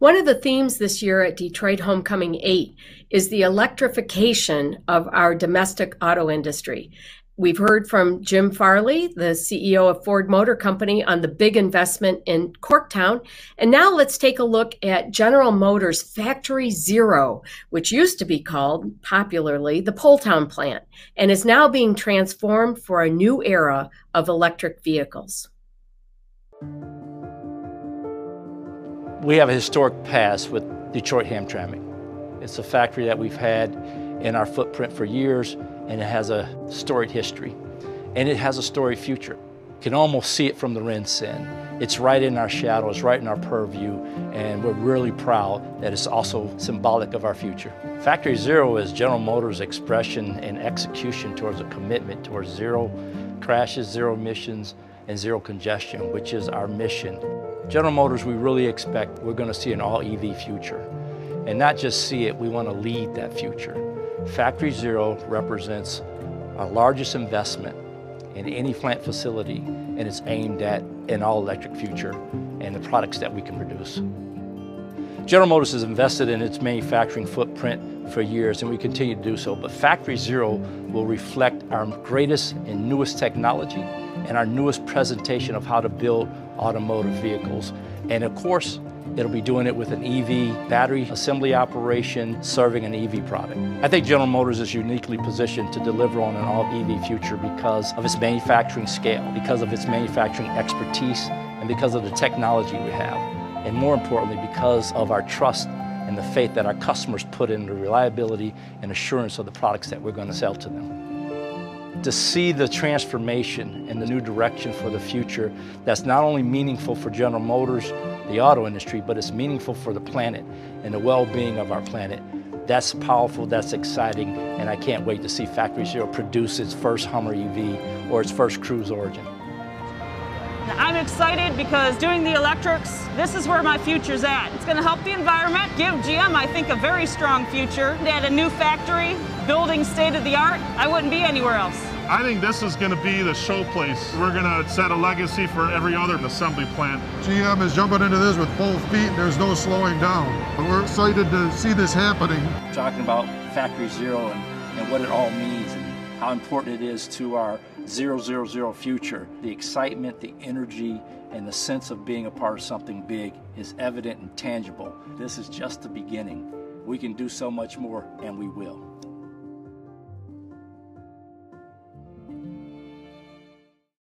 One of the themes this year at Detroit Homecoming 8 is the electrification of our domestic auto industry. We've heard from Jim Farley, the CEO of Ford Motor Company, on the big investment in Corktown. And now let's take a look at General Motors Factory Zero, which used to be called popularly the Poletown plant and is now being transformed for a new era of electric vehicles. We have a historic past with Detroit Hamtramck. It's a factory that we've had in our footprint for years and it has a storied history and it has a storied future. You can almost see it from the RenCen. It's right in our shadow, it's right in our purview, and we're really proud that it's also symbolic of our future. Factory Zero is General Motors' expression and execution towards a commitment towards zero crashes, zero emissions, and zero congestion, which is our mission. General Motors, we really expect we're going to see an all-EV future. And not just see it, we want to lead that future. Factory Zero represents our largest investment in any plant facility and it's aimed at an all-electric future and the products that we can produce. General Motors has invested in its manufacturing footprint for years and we continue to do so, but Factory Zero will reflect our greatest and newest technology and our newest presentation of how to build automotive vehicles. And of course, It'll be doing it with an EV battery assembly operation serving an EV product. I think General Motors is uniquely positioned to deliver on an all-EV future because of its manufacturing scale, because of its manufacturing expertise, and because of the technology we have. And more importantly, because of our trust and the faith that our customers put in the reliability and assurance of the products that we're going to sell to them to see the transformation and the new direction for the future that's not only meaningful for General Motors, the auto industry, but it's meaningful for the planet and the well-being of our planet. That's powerful, that's exciting, and I can't wait to see Factory Zero produce its first Hummer EV or its first Cruise Origin. I'm excited because doing the electrics, this is where my future's at. It's going to help the environment, give GM, I think, a very strong future. They had a new factory, building state of the art. I wouldn't be anywhere else. I think this is going to be the showplace. We're going to set a legacy for every other assembly plant. GM is jumping into this with both feet and there's no slowing down. But we're excited to see this happening. Talking about Factory Zero and, and what it all means and how important it is to our zero, zero, zero future. The excitement, the energy, and the sense of being a part of something big is evident and tangible. This is just the beginning. We can do so much more, and we will.